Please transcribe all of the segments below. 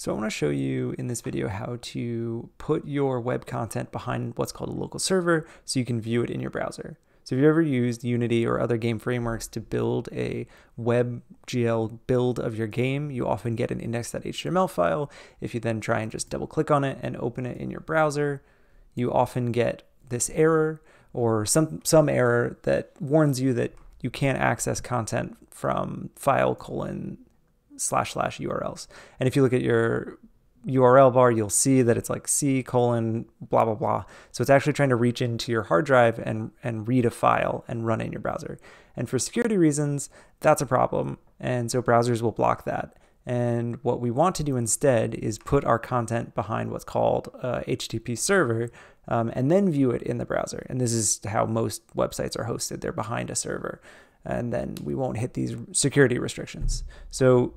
So I want to show you in this video how to put your web content behind what's called a local server so you can view it in your browser. So if you've ever used Unity or other game frameworks to build a WebGL build of your game, you often get an index.html file. If you then try and just double click on it and open it in your browser, you often get this error or some, some error that warns you that you can't access content from file colon slash slash URLs. And if you look at your URL bar, you'll see that it's like C colon blah blah blah. So it's actually trying to reach into your hard drive and and read a file and run it in your browser. And for security reasons, that's a problem. And so browsers will block that. And what we want to do instead is put our content behind what's called a HTTP server um, and then view it in the browser. And this is how most websites are hosted. They're behind a server. And then we won't hit these security restrictions. So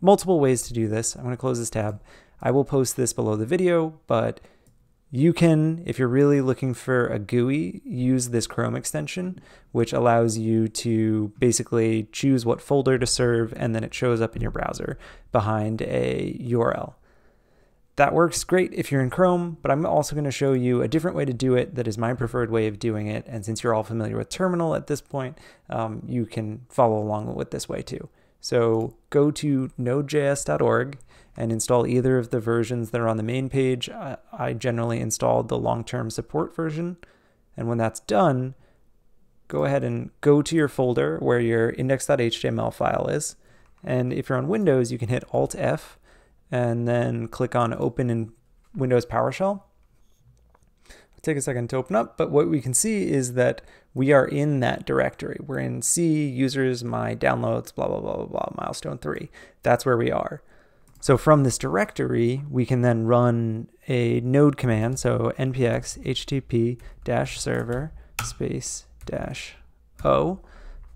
multiple ways to do this. I'm going to close this tab. I will post this below the video, but you can, if you're really looking for a GUI, use this Chrome extension, which allows you to basically choose what folder to serve, and then it shows up in your browser behind a URL. That works great if you're in Chrome, but I'm also going to show you a different way to do it that is my preferred way of doing it. And since you're all familiar with Terminal at this point, um, you can follow along with this way too. So go to node.js.org and install either of the versions that are on the main page. I, generally installed the long-term support version. And when that's done, go ahead and go to your folder where your index.html file is. And if you're on Windows, you can hit Alt F and then click on Open in Windows PowerShell take a second to open up, but what we can see is that we are in that directory. We're in C, users, my downloads, blah, blah, blah, blah, blah, milestone three. That's where we are. So from this directory, we can then run a node command. So npx http dash server space dash o.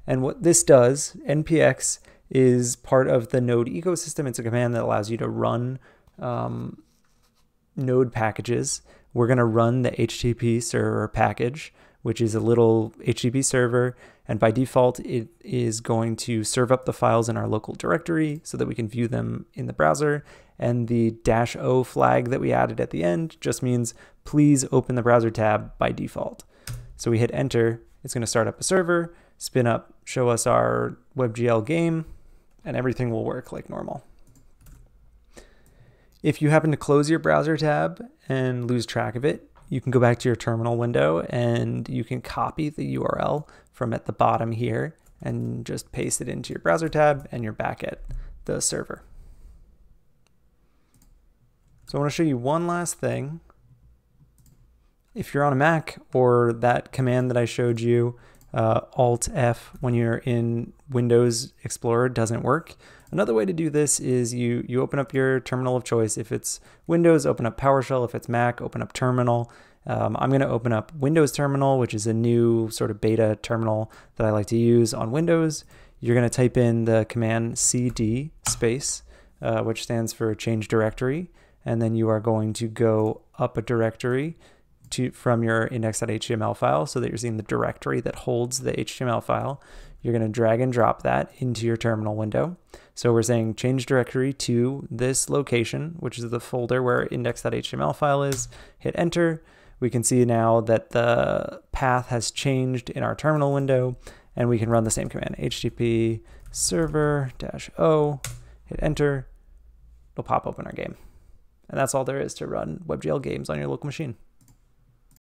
And what this does, npx is part of the node ecosystem. It's a command that allows you to run um, node packages we're going to run the HTTP server package, which is a little HTTP server. And by default, it is going to serve up the files in our local directory so that we can view them in the browser. And the dash O flag that we added at the end just means please open the browser tab by default. So we hit enter, it's going to start up a server, spin up, show us our WebGL game, and everything will work like normal. If you happen to close your browser tab and lose track of it, you can go back to your terminal window and you can copy the URL from at the bottom here and just paste it into your browser tab and you're back at the server. So I want to show you one last thing. If you're on a Mac or that command that I showed you, uh, Alt F when you're in Windows Explorer doesn't work. Another way to do this is you, you open up your terminal of choice. If it's Windows, open up PowerShell. If it's Mac, open up Terminal. Um, I'm going to open up Windows Terminal, which is a new sort of beta terminal that I like to use on Windows. You're going to type in the command cd space, uh, which stands for change directory, and then you are going to go up a directory to from your index.html file so that you're seeing the directory that holds the HTML file. You're going to drag and drop that into your terminal window. So we're saying change directory to this location, which is the folder where index.html file is. Hit enter. We can see now that the path has changed in our terminal window and we can run the same command, http server dash o, hit enter, it'll pop open our game. And that's all there is to run WebGL games on your local machine.